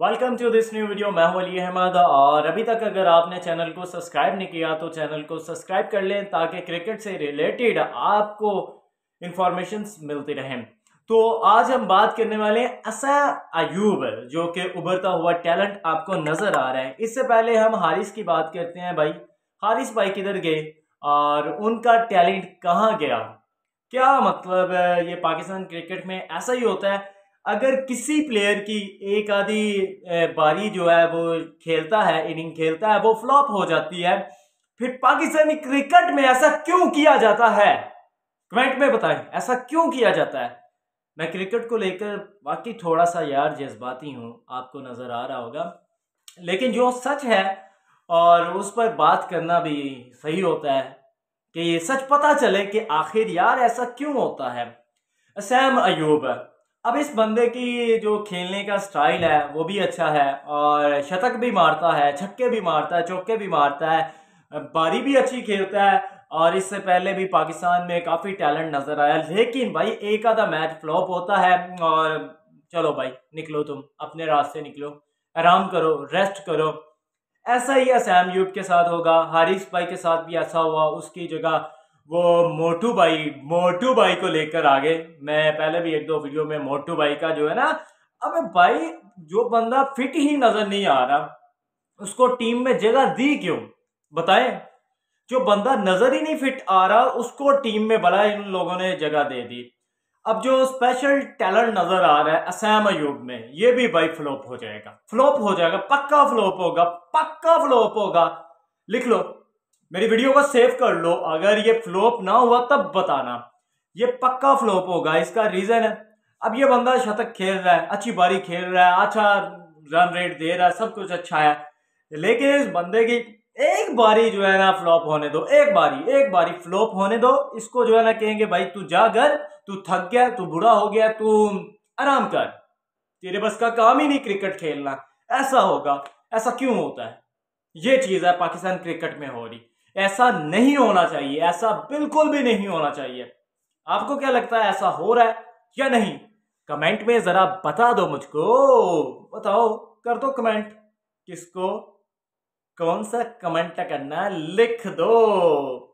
Welcome to this new video मैं हूँ अली अहमद और अभी तक अगर आपने चैनल को सब्सक्राइब नहीं किया तो चैनल को सब्सक्राइब कर लें ताकि क्रिकेट से रिलेटेड आपको इंफॉर्मेशन मिलती रहें। तो आज हम बात करने वाले असा अयूब, जो कि उभरता हुआ टैलेंट आपको नज़र आ रहा है। इससे पहले हम हारिस की बात करते हैं भाई। हारिस भाई किधर गए और उनका टैलेंट कहाँ गया? क्या मतलब ये पाकिस्तान क्रिकेट में ऐसा ही होता है अगर किसी प्लेयर की एक आधी बारी जो है वो खेलता है इनिंग खेलता है, वो फ्लॉप हो जाती है, फिर पाकिस्तानी क्रिकेट में ऐसा क्यों किया जाता है? कमेंट में बताएँ, ऐसा क्यों किया जाता है? मैं क्रिकेट को लेकर बाकी थोड़ा सा यार जज्बाती हूँ, आपको नज़र आ रहा होगा। लेकिन जो सच है और उस पर बात करना भी सही होता है कि ये सच पता चले कि आखिर यार ऐसा क्यों होता है। सैम अयूब अब इस बंदे की जो खेलने का स्टाइल है, वो भी अच्छा है और शतक भी मारता है, छक्के भी मारता है, चौके भी मारता है, बारी भी अच्छी खेलता है और इससे पहले भी पाकिस्तान में काफ़ी टैलेंट नज़र आया। लेकिन भाई, एक आधा मैच फ्लॉप होता है और चलो भाई, निकलो तुम, अपने रास्ते निकलो, आराम करो रेस्ट करो। ऐसा ही असैम यूब के साथ होगा हारिस भाई के साथ भी ऐसा हुआ, उसकी जगह वो मोटू भाई मोटू भाई को लेकर आगे। मैं पहले भी एक दो वीडियो में मोटू भाई का जो है ना, अब भाई जो बंदा फिट ही नज़र नहीं आ रहा, उसको टीम में जगह दी क्यों? बताएँ। जो बंदा नज़र ही नहीं फिट आ रहा, उसको टीम में भला इन लोगों ने जगह दे दी। अब जो स्पेशल टैलेंट नज़र आ रहा है, असैम अयूब में, ये भी भाई फ्लॉप हो जाएगा। फ्लॉप हो जाएगा, पक्का फ्लॉप होगा, पक्का फ्लॉप होगा। लिख लो। मेरी वीडियो को सेव कर लो। अगर ये फ्लोप ना हुआ, तब बताना। ये पक्का फ्लोप होगा, इसका रीजन है। अब ये बंदा शतक खेल रहा है, अच्छी बारी खेल रहा है अच्छा रन रेट दे रहा है, सब कुछ अच्छा है। लेकिन इस बंदे की एक बारी जो है ना फ्लॉप होने दो, एक बारी एक बारी फ्लॉप होने दो। इसको जो है ना कहेंगे, भाई, तू जा घर तू थक गया, तू बुरा हो गया, तू आराम कर। तेरे बस का काम ही नहीं क्रिकेट खेलना। ऐसा होगा, ऐसा क्यों होता है? ये चीज़ है, पाकिस्तान क्रिकेट में हो रही। ऐसा नहीं होना चाहिए, ऐसा बिल्कुल भी नहीं होना चाहिए। आपको क्या लगता है ऐसा हो रहा है या नहीं? कमेंट में ज़रा बता दो मुझको। बताओ, कर दो कमेंट। किसको? कौन सा कमेंट करना लिख दो।